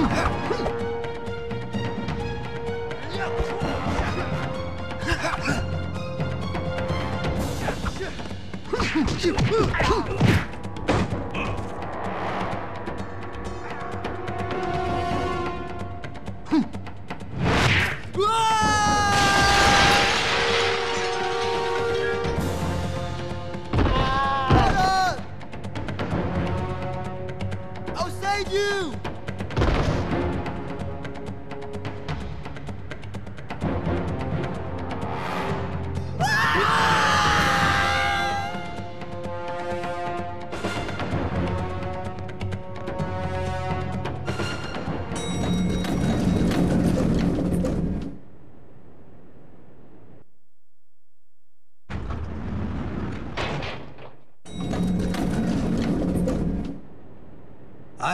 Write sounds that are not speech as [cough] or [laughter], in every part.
哼哼哼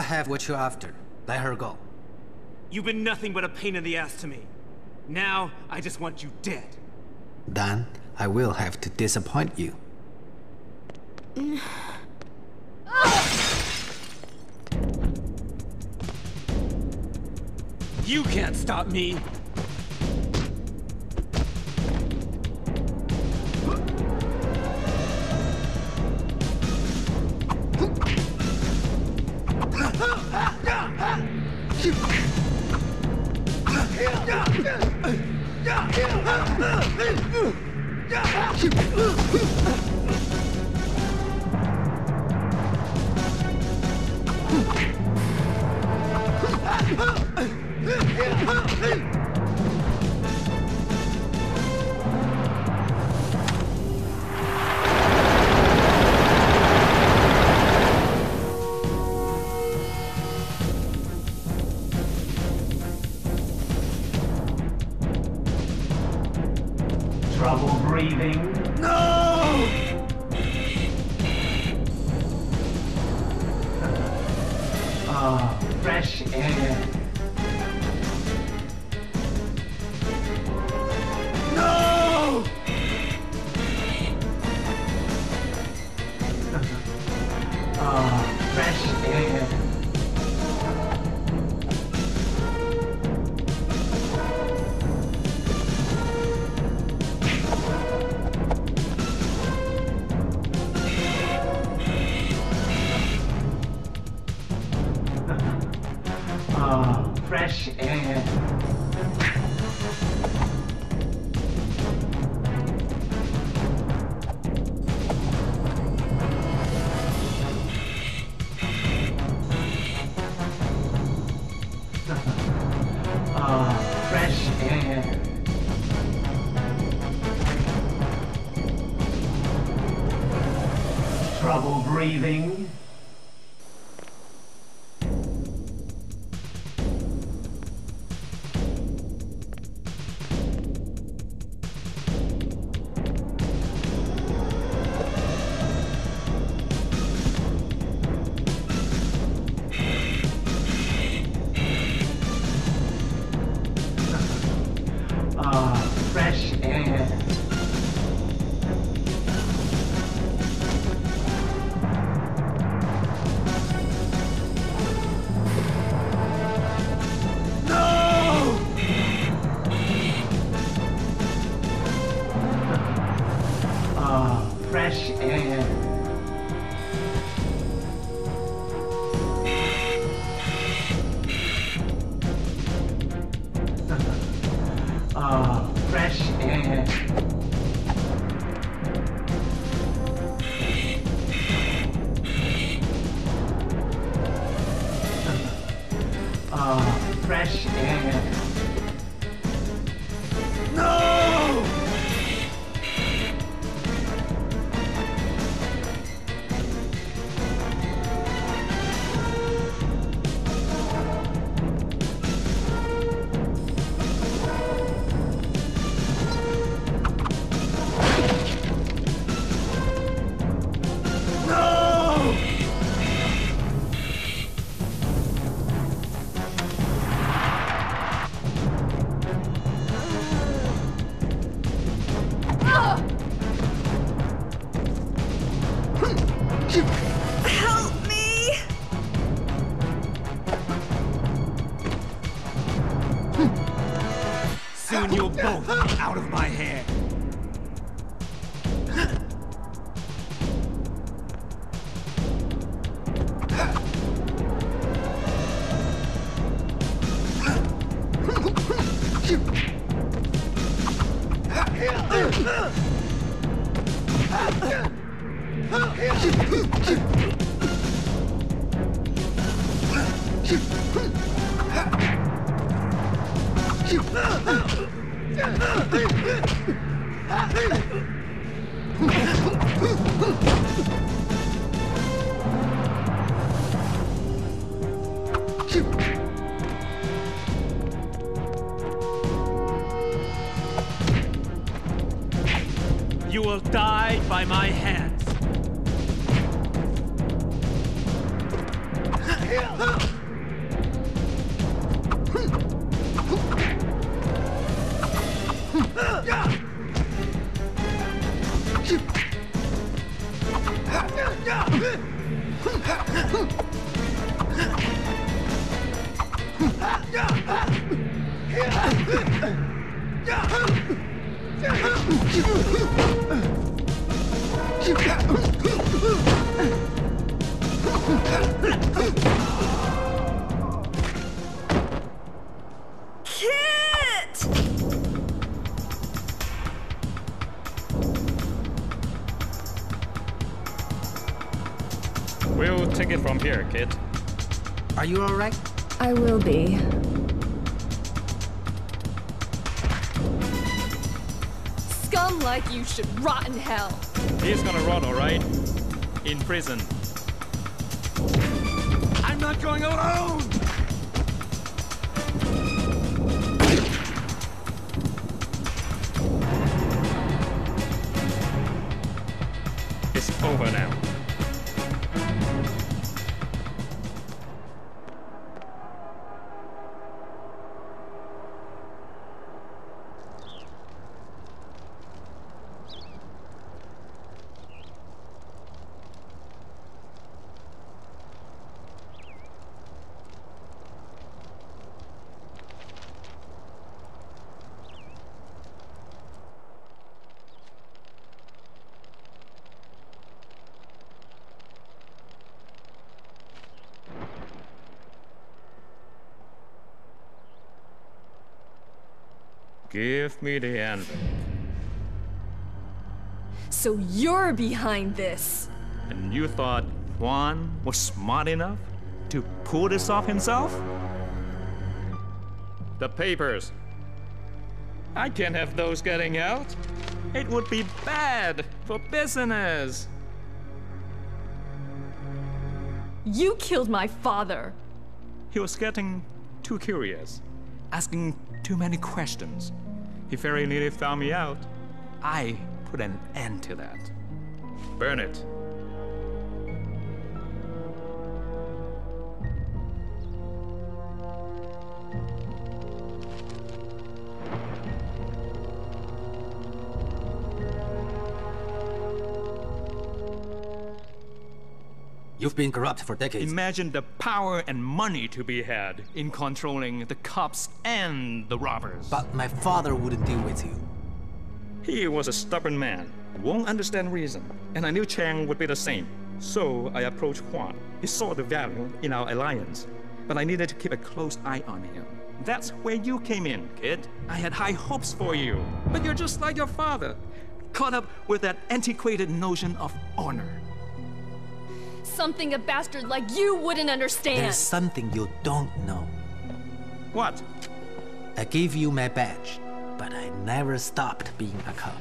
have what you're after. Let her go. You've been nothing but a pain in the ass to me. Now, I just want you dead. Then, I will have to disappoint you. [sighs] You can't stop me! No! Ah, fresh air. Breathing? You will die by my hands. Kit! [laughs] We'll take it from here, kid. Are you alright? I will be. Like you should rot in hell. He's gonna rot, alright? In prison. I'm not going alone! Give me the end. So you're behind this. And you thought Kwan was smart enough to pull this off himself? The papers. I can't have those getting out. It would be bad for business. You killed my father. He was getting too curious, asking too many questions. He very nearly found me out. I put an end to that. Burn it. You've been corrupt for decades. Imagine the power and money to be had in controlling the cops and the robbers. but my father wouldn't deal with you. He was a stubborn man, won't understand reason, and I knew Chiang would be the same. So I approached Kwan. He saw the value in our alliance, but I needed to keep a close eye on him. That's where you came in, kid. I had high hopes for you, but you're just like your father, caught up with that antiquated notion of honor. Something a bastard like you wouldn't understand. There's something you don't know. What? I gave you my badge, but I never stopped being a cop.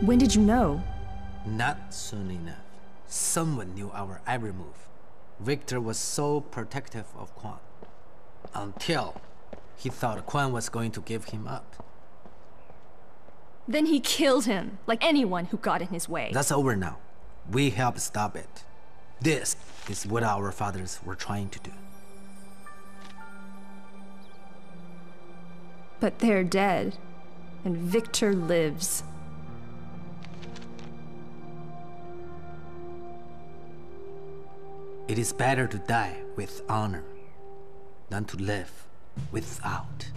When did you know? Not soon enough. Someone knew our every move. Victor was so protective of Kwan. Until he thought Kwan was going to give him up. Then he killed him, like anyone who got in his way. That's over now. We helped stop it. This is what our fathers were trying to do. But they're dead. And Victor lives. It is better to die with honor than to live without.